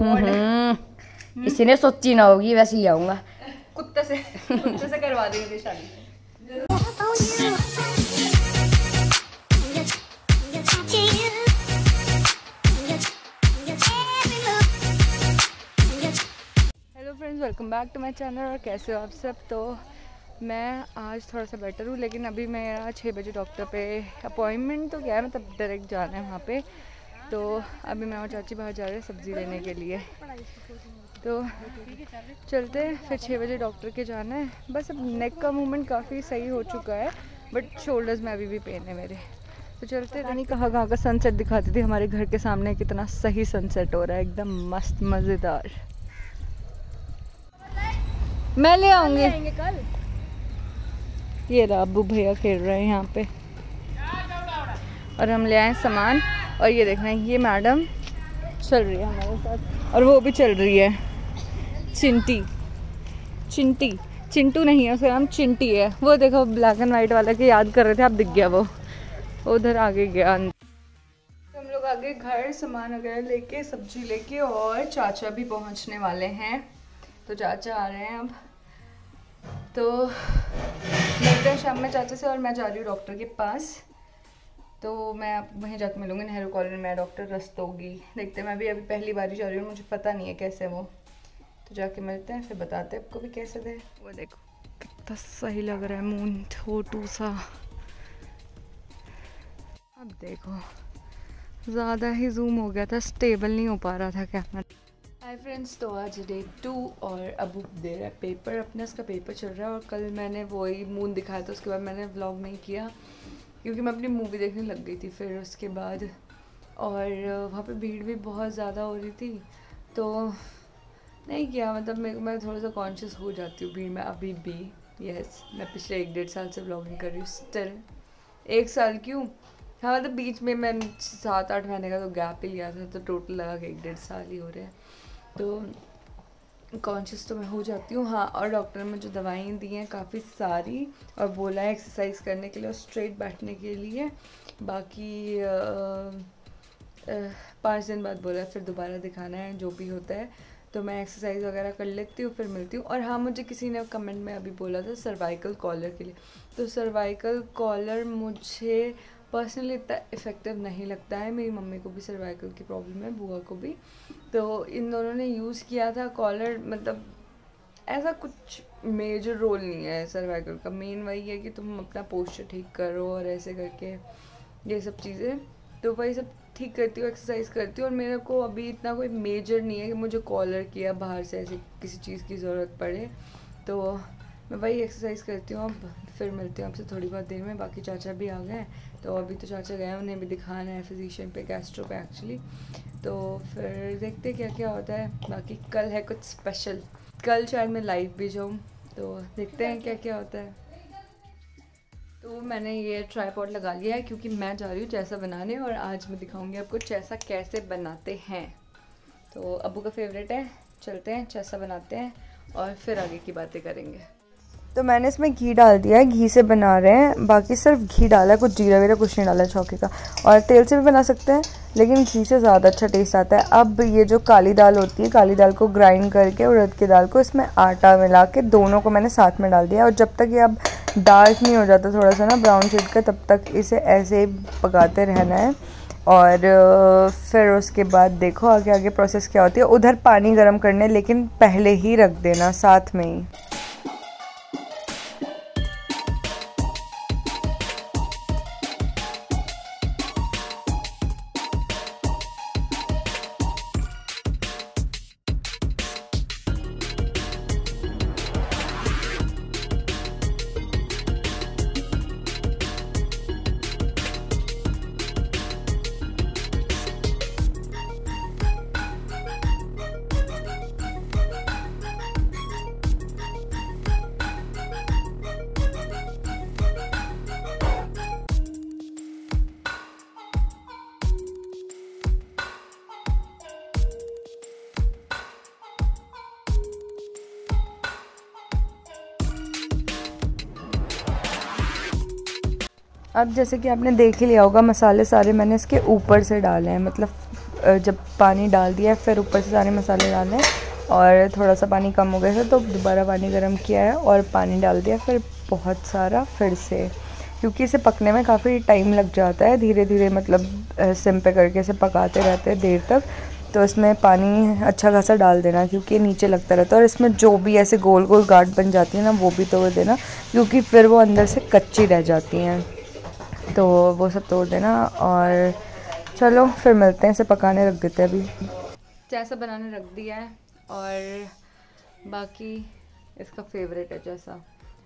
हम्म, किसी ने सोची ना होगी वैसे ही आऊँगा कुत्ते से कुत्ते से करवा देंगे शादी hello friends welcome back to my channel और कैसे हो आप सब? तो मैं आज थोड़ा सा बेटर हूँ लेकिन अभी मेरा छः बजे डॉक्टर पे अपॉइंटमेंट तो क्या है मतलब डायरेक्ट जाना है वहाँ पे। तो अभी मैं और चाची बाहर जा रहे हैं सब्ज़ी लेने के लिए। तो चलते हैं फिर छः बजे डॉक्टर के जाना है। बस अब नेक का मूवमेंट काफ़ी सही हो चुका है बट शोल्डर्स में अभी भी पेन है मेरे। तो चलते रानी कहाँ कहाँ का सनसेट दिखाती थी हमारे घर के सामने कितना सही सनसेट हो रहा है एकदम मस्त मज़ेदार। मैं ले आऊँगी। कल? ये रहा अबू भैया खेल रहे हैं यहाँ पे। और हम ले आए सामान। और ये देखना, ये मैडम चल रही है हमारे साथ। और वो भी चल रही है। चिंटी। चिंटी। चिंटू नहीं है, उसका नाम चिंटी है। वो देखो ब्लैक एंड वाइट वाला के याद कर रहे थे आप दिख गया वो उधर आगे गया। हम लोग आगे घर, सामान वगैरह लेके, सब्ज़ी लेके और चाचा भी पहुँचने वाले हैं। तो चाचा आ रहे हैं अब। तो मिलते हैं शाम में चाचा से और मैं जा रही हूँ डॉक्टर के पास। तो मैं आप वहीं जाकर मिलूँगी नेहरू कॉलोनी में डॉक्टर रस्तोगी देखते हैं मैं भी अभी पहली बार ही जा रही हूँ मुझे पता नहीं है कैसे वो। तो जाके मिलते हैं फिर बताते हैं आपको भी कैसे थे? वो देखो कितना सही लग रहा है मून छोटू सा। अब देखो ज़्यादा ही जूम हो गया था स्टेबल नहीं हो पा रहा था कैमरा हाय फ्रेंड्स तो आज डे टू और अब दे रहा है पेपर अपना इसका पेपर चल रहा है और कल मैंने वही मून दिखाया था उसके बाद मैंने व्लॉग नहीं किया। क्योंकि मैं अपनी मूवी देखने लग गई थी फिर उसके बाद। और वहाँ पे भीड़ भी बहुत ज़्यादा हो रही थी। तो नहीं किया मतलब मैं मैं थोड़ा सा कॉन्शियस हो जाती हूँ भीड़ में अभी भी। यस मैं पिछले एक डेढ़ साल से ब्लॉगिंग कर रही हूँ स्टिल एक साल क्यों? हाँ मतलब बीच में मैं सात आठ महीने का तो गैप ही लिया था तो टोटल लगा के एक डेढ़ साल ही हो रहे हैं। तो कॉन्शियस तो मैं हो जाती हूँ। हाँ और डॉक्टर ने मुझे दवाइयाँ दी हैं काफ़ी सारी और बोला है एक्सरसाइज करने के लिए और स्ट्रेट बैठने के लिए। बाकी पाँच दिन बाद बोला फिर दोबारा दिखाना है, जो भी होता है। तो मैं एक्सरसाइज वगैरह कर लेती हूँ, फिर मिलती हूँ। और हाँ मुझे किसी ने कमेंट में अभी बोला था सर्वाइकल कॉलर के लिए। तो सर्वाइकल कॉलर मुझे पर्सनली इतना इफ़ेक्टिव नहीं लगता है। मेरी मम्मी को भी सर्वाइकल की प्रॉब्लम है, बुआ को भी। तो इन दोनों ने यूज़ किया था कॉलर मतलब ऐसा कुछ मेजर रोल नहीं है सर्वाइकल का। मेन वही है कि तुम अपना पोस्चर ठीक करो और ऐसे करके ये सब चीज़ें। तो वही सब ठीक करती हूँ एक्सरसाइज करती हूँ और मेरे को अभी इतना कोई मेजर नहीं है कि मुझे कॉलर किया, बाहर से ऐसे किसी चीज़ की ज़रूरत पड़े। तो मैं वही एक्सरसाइज करती हूँ। अब फिर मिलती हूँ आपसे थोड़ी बहुत देर में। बाकी चाचा भी आ गए तो अभी तो चाचा गए उन्हें भी दिखाना है फिजिशियन पे गैस्ट्रो पे एक्चुअली तो फिर देखते क्या क्या होता है। बाकी कल है कुछ स्पेशल कल शायद मैं लाइव भी जाऊँ। तो देखते हैं क्या क्या होता है। तो मैंने ये ट्राईपॉड लगा लिया है क्योंकि मैं जा रही हूँ चैसा बनाने और आज मैं दिखाऊँगी आपको चैसा कैसे बनाते हैं। तो अबू का फेवरेट है। चलते हैं, चैसा बनाते हैं और फिर आगे की बातें करेंगे। तो मैंने इसमें घी डाल दिया है, घी से बना रहे हैं। बाकी सिर्फ़ घी डाला है, कुछ जीरा वीरा कुछ नहीं डाला चौके का। और तेल से भी बना सकते हैं, लेकिन घी से ज़्यादा अच्छा टेस्ट आता है। अब ये जो काली दाल होती है, काली दाल को ग्राइंड करके उड़द की दाल को इसमें आटा मिला के दोनों को मैंने साथ में डाल दिया और जब तक ये अब डार्क नहीं हो जाता थोड़ा सा ना ब्राउन शेड का, तब तक इसे ऐसे पकाते रहना है। और, फिर उसके बाद देखो आगे आगे प्रोसेस क्या होती है। उधर पानी गर्म करने, लेकिन पहले ही रख देना साथ में ही। अब जैसे कि आपने देख ही लिया होगा, मसाले सारे मैंने इसके ऊपर से डाले हैं। मतलब जब पानी डाल दिया फिर ऊपर से सारे मसाले डाले हैं और थोड़ा सा पानी कम हो गया था तो दोबारा पानी गर्म किया है और पानी डाल दिया फिर बहुत सारा फिर से। क्योंकि इसे पकने में काफ़ी टाइम लग जाता है धीरे धीरे मतलब सिम पे करके इसे पकाते रहते हैं देर तक। तो इसमें पानी अच्छा खासा डाल देना, क्योंकि नीचे लगता रहता है और इसमें जो भी ऐसे गोल गोल गांठ बन जाती है ना, वो भी तोड़ देना, क्योंकि फिर वो अंदर से कच्ची रह जाती हैं। तो वो सब तोड़ देना और चलो, फिर मिलते हैं, इसे पकाने रख देते हैं अभी। जैसा बनाने रख दिया है और बाकी इसका फेवरेट है जैसा।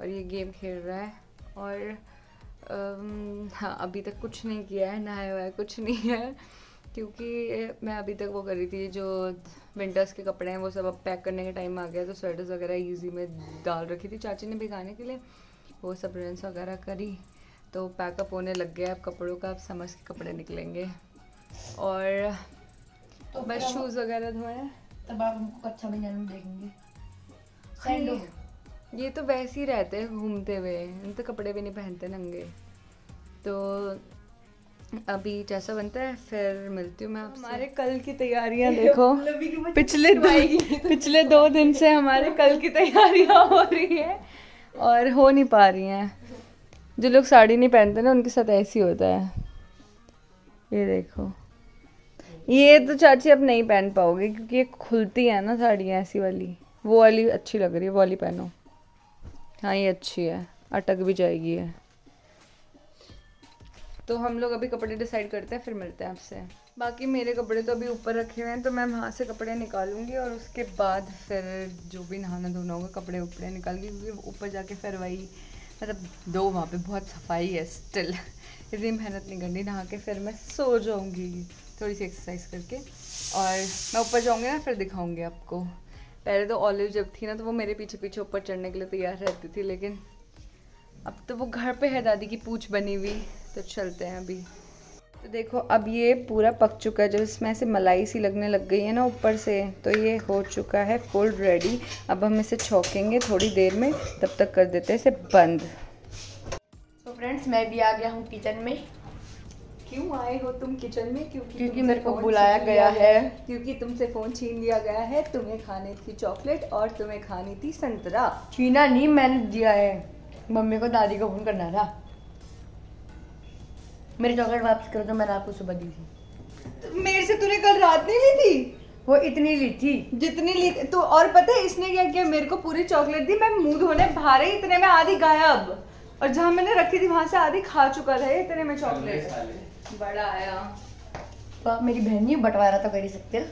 और ये गेम खेल रहा है और हाँ अभी तक कुछ नहीं किया है नहाया हुआ है कुछ नहीं है। क्योंकि मैं अभी तक वो कर रही थी, जो विंटर्स के कपड़े हैं, वो सब अब पैक करने का टाइम आ गया तो स्वेटर्स वगैरह इजी में डाल रखी थी। चाची ने भिगाने के लिए वो सब रिंस वगैरह करी। तो पैकअप होने लग गया अब कपड़ों का अब समझ के कपड़े निकलेंगे। और तो बस शूज़ वगैरह धोए तब आप हमको कच्चा बनियान में देखेंगे। ये तो वैसे ही रहते हैं घूमते हुए इन तो कपड़े भी नहीं पहनते नंगे। तो अभी जैसा बनता है फिर मिलती हूँ मैं आपसे। हमारे कल की तैयारियाँ देखो। पिछले दो पिछले दो दिन से हमारे कल की तैयारियाँ हो रही हैं और हो नहीं पा रही हैं। जो लोग साड़ी नहीं पहनते ना, उनके साथ ऐसे ही होता है। ये देखो। ये तो चाची अब नहीं पहन पाओगे, क्योंकि ये खुलती है ना साड़ियाँ ऐसी वाली। वो वाली अच्छी लग रही है, वो वाली पहनो। हाँ ये अच्छी है। अटक भी जाएगी है तो हम लोग अभी कपड़े डिसाइड करते हैं, फिर मिलते हैं आपसे। बाकी मेरे कपड़े तो अभी ऊपर रखे हुए हैं तो मैं वहाँ से कपड़े निकालूँगी, और उसके बाद फिर जो भी नहाना धोना होगा कपड़े उपड़े निकाल के, क्योंकि ऊपर जाके फिर वही मतलब दो वहाँ पे बहुत सफ़ाई है स्टिल इतनी मेहनत नहीं करनी, नहा के फिर मैं सो जाऊँगी थोड़ी सी एक्सरसाइज करके। और मैं ऊपर जाऊँगी ना, फिर दिखाऊँगी आपको। पहले तो ऑलिव जब थी ना तो वो मेरे पीछे पीछे ऊपर चढ़ने के लिए तैयार रहती थी, लेकिन अब तो वो घर पे है दादी की पूछ बनी हुई तो चलते हैं अभी। तो देखो अब ये पूरा पक चुका है। जब इसमें ऐसे मलाई सी लगने लग गई है ना ऊपर से तो ये हो चुका है फुल रेडी अब हम इसे छौकेंगे थोड़ी देर में तब तक कर देते हैं इसे बंद। तो फ्रेंड्स मैं भी आ गया हूँ किचन में। क्यों आए हो तुम किचन में? क्योंकि क्योंकि मेरे को बुलाया गया है। क्योंकि तुमसे फ़ोन छीन लिया गया है। तुम्हें खानी थी चॉकलेट और तुम्हें खानी थी संतरा। छीना नहीं मैंने दिया है। मम्मी को दादी को फ़ोन करना था। मेरी चॉकलेट वापस करो तो मैंने आपको सुबह दी थी। तो मेरे से तूने कल रात नहीं ली थी? वो इतनी ली थी। जितनी ली तो और पता है इसने क्या किया? मेरे को पूरी चॉकलेट दी मैं मुँह धोने बाहर ही इतने में आधी गायब। और जहाँ मैंने रखी थी वहाँ से आधी खा चुका था इतने में चॉकलेट बड़ा आया। तो मेरी बहन नहीं बंटवारा तो कर ही सकते हो।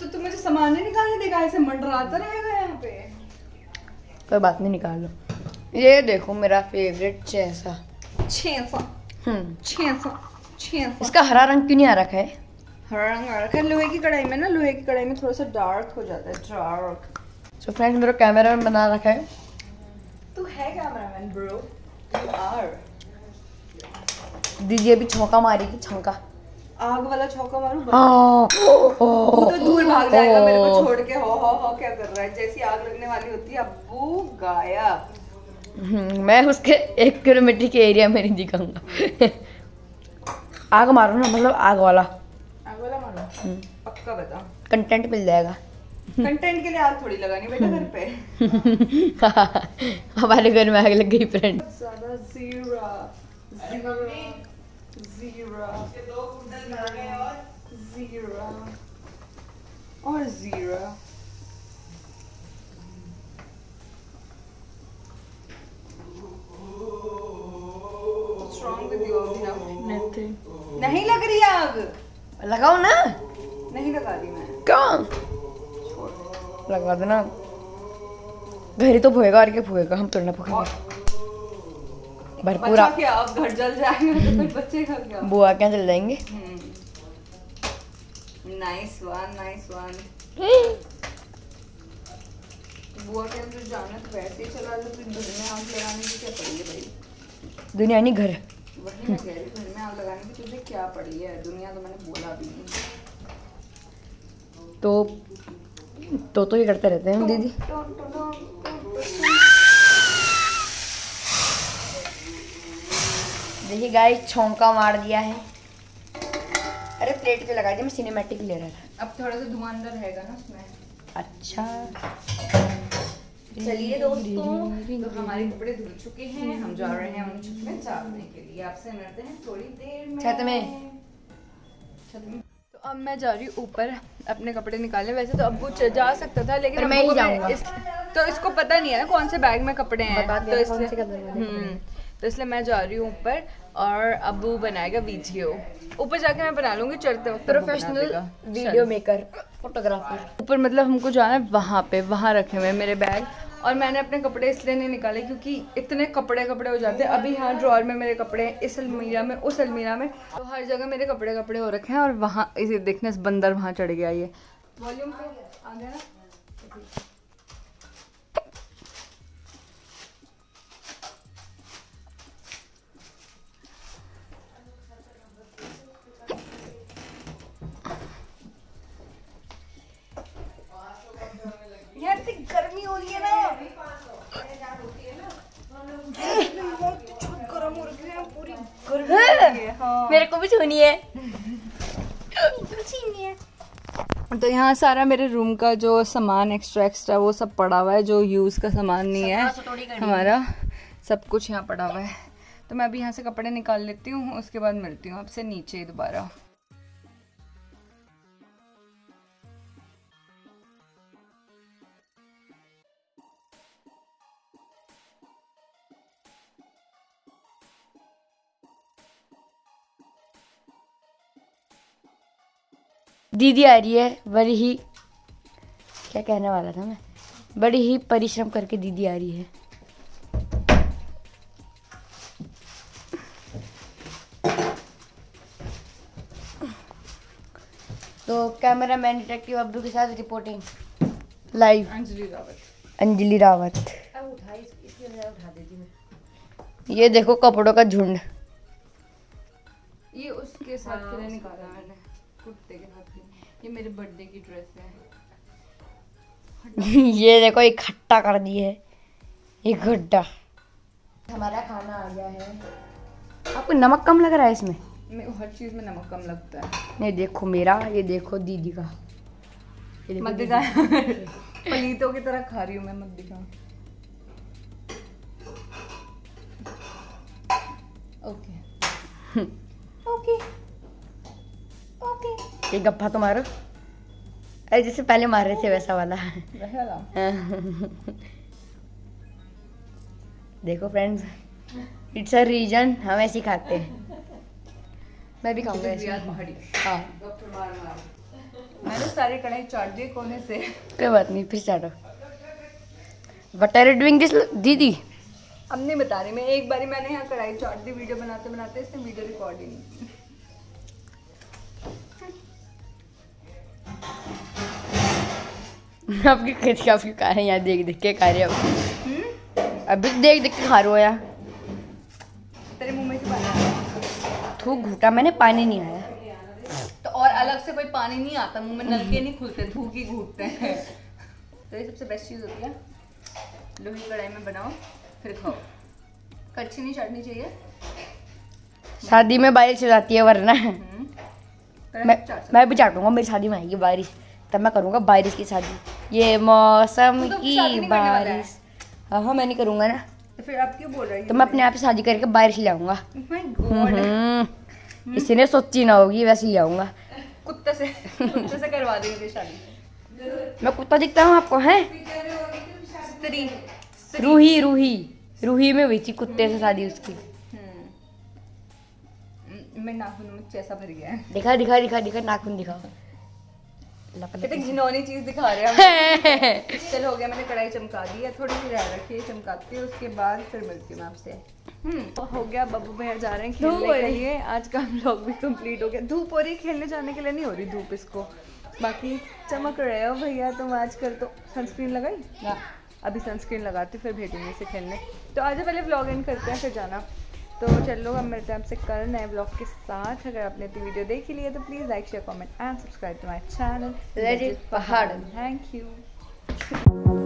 तो तू मुझे सामान नहीं निकालने देगा? ऐसे मंडराता रहेगा यहाँ पे। कोई बात नहीं निकाल लो। ये देखो मेरा फेवरेट चैसा। छह हम्म इसका हरा रंग क्यों नहीं आ रखा है? हरा रंग आ रखा है। लोहे की कढ़ाई में ना लोहे की कढ़ाई में थोड़ा सा डार्क हो जाता है डार्क सो फ्रेंड्स मेरा कैमरा में बना रखा है। तू है कैमरामैन ब्रो यू आर दीदी अभी छौका मारेगी छौका। आग वाला चौका मारू हाँ। वो तो दूर भाग जाएगा मेरे को छोड़ के। हो हो हो क्या कर रहा है? जैसी आग लगने वाली होती है अब्बू गायब। मैं उसके एक किलोमीटर के एरिया में नहीं दिखाऊँगा। आग मारो ना मतलब आग वाला। आग वाला मारो। पक्का बता। कंटेंट मिल जाएगा। कंटेंट के लिए आग थोड़ी लगानी बेटा घर पे। हमारे घर में आग लग गई फ्रेंड ज़्यादा जीरा। जीरा। जीरा। जीरा। और जीरा। Wrong with you, अभिनव? नहीं लग रही आग? लगाओ ना। नहीं लगा रही मैं। क्यों लगा देना। घर ही तो फूएगा और क्या फूएगा हम तोड़ना फूकेंगे भरपूर बच्चा आ- क्या? अब घर जल जाएगा तो फिर बच्चे का क्या? बुआ क्या चल जाएँगे। नाइस वन नाइस वन बुआ के अंदर जाना तो वैसे ही चला जाओ फिर घर में आग लगाने की क्या पड़ी है भाई? दुनिया नहीं घर। वही मैं कह रही घर में आग लगाने की तुझे क्या पड़ी है? दुनिया तो मैंने बोला भी नहीं। तो तो तो ये करते रहते हैं दीदी। देखिए गाइस छौंका मार दिया है। अरे प्लेट पे लगा दिया मैं सिनेमैटिक ले रहा था। अब थोड़ा सा धुआँ अंदर रहेगा ना उसमें। अच्छा। चलिए दोस्तों तो हमारे कपड़े धुल चुके हैं हम जा रहे हैं उन छत में चापने के लिए। आपसे मिलते हैं थोड़ी देर में। छत में? छत में। तो अब मैं जा रही हूँ ऊपर अपने कपड़े निकालने। वैसे तो अब च- जा सकता था लेकिन मैं ही जाऊँगा। इस, तो इसको पता नहीं है ना कौन से बैग में कपड़े हैं। तो इसलिए हम्म, तो इसलिए मैं जा रही हूँ ऊपर। और अब्बू बनाएगा वीडियो। ऊपर जाके मैं बना लूँगी चढ़ते वक्त प्रोफेशनल वीडियो मेकर फोटोग्राफर ऊपर मतलब हमको जाना है वहाँ पे वहाँ रखे हुए मेरे बैग। और मैंने अपने कपड़े इसलिए नहीं निकाले क्योंकि इतने कपड़े कपड़े हो जाते हैं। अभी यहाँ ड्रॉर में मेरे कपड़े हैं इस अलमीरा में उस अलमीरा में। तो हर जगह मेरे कपड़े कपड़े हो रखे हैं और वहाँ इसे देखने से बंदर वहाँ चढ़ गया ये। वॉल्यूम पे आ गया ना। है। मेरे को भी छूनी है। तो यहाँ सारा मेरे रूम का जो सामान एक्स्ट्रा एक्स्ट्रा वो सब पड़ा हुआ है जो यूज़ का सामान नहीं है। हमारा सब कुछ यहाँ पड़ा हुआ है। तो मैं अभी यहाँ से कपड़े निकाल लेती हूँ उसके बाद मिलती हूँ आपसे नीचे दोबारा। दीदी आ रही है बड़ी ही क्या कहने वाला था मैं? बड़ी ही परिश्रम करके दीदी आ रही है। तो कैमरा मैन डिटेक्टिव अब्दू के साथ रिपोर्टिंग लाइव अंजलि रावत। अंजलि रावत। ये देखो कपड़ों का झुंड। ये उसके साथ के लिए निकाला मैंने कुर्ते के साथ। ये मेरे बर्थडे की ड्रेस है। ये देखो एक खट्टा कर दी है। एक गड्ढा। हमारा खाना आ गया है। आपको नमक कम लग रहा है इसमें? मेरे हर चीज़ में नमक कम लगता है। ये देखो मेरा ये देखो दीदी का। मत दिखा। पलीतों की तरह खा रही हूँ मैं मत दिखा। ओके ओके ओके ये गप्पा तो मारो। अरे जैसे पहले मार रहे थे वैसा वाला। देखो फ्रेंड्स इट्स अ रीजन हम ऐसे ही खाते हैं। मैं भी खाऊँगा ऐसे हाँ। मैंने सारे कढ़ाई चाट दिए कोने से। कोई बात नहीं फिर start what are doing this दीदी। अब नहीं बता रही मैं एक बारी मैंने यहाँ कढ़ाई चाट दी वीडियो बनाते बनाते इसने वीडियो रिकॉर्डिंग आपकी कैसी आपकी खा रहे हैं यहाँ देख देख के खा रहे हैं अभी देख देख के खा रहे हो यार तेरे मुँह में से पानी थूक घूटा मैंने पानी नहीं आया। तो और अलग से कोई पानी नहीं आता मुँह में नलके नहीं खुलते थूक ही घूटते हैं। तो ये सबसे बेस्ट चीज़ होती है। लोहे की कढ़ाई में बनाओ फिर खाओ। कच्ची नहीं चटनी चाहिए। शादी में बारिश हो जाती है वरना। हम्म। मैं मैं भी चाटूँगा मेरी शादी में आएगी बारिश तब मैं करूँगा बारिश की शादी। ये मौसम तो की है। बारिश। हाँ हाँ मैं नहीं करूँगा ना। तो फिर आप क्यों बोल रही तो मैं अपने आप ही शादी करके बारिश ले आऊँगा। माय गॉड हम्म, सोची ना होगी वैसे ले आऊँगा। कुत्ते से कुत्ते से करवा देंगे शादी। मैं कुत्ता दिखता हूँ आपको है? रूही रूही। रूही में हुई थी कुत्ते से शादी उसकी। हम्म। मैं नाखून में जैसा भर गया। है दिखा दिखा दिखा दिखा नाखून दिखाओ। कितनी। घिनौनी चीज़ दिखा रहे हैं चलो हो गया मैंने कढ़ाई चमका दी है थोड़ी सी रह रखी है चमकाती है उसके बाद फिर मिलती हूँ आपसे। हम्म। तो हो गया बब्बू भैया जा रहे हैं खेलने के। लिए। आज का व्लॉग भी कंप्लीट हो गया। धूप हो रही है, खेलने जाने के लिए नहीं हो रही धूप इसको। बाकी चमक रहे हो भैया तुम आज कर तो। सनस्क्रीन लगाई? अभी सनस्क्रीन लगाती फिर भेजूँगी इसे खेलने। तो आज पहले ब्लॉग इन करते हैं फिर जाना। तो चलो हम मिलते हैं आपसे कल नए ब्लॉग के साथ। अगर आपने अपनी वीडियो देख ली है तो please like share comment and subscribe to my channel Pahad. Thank you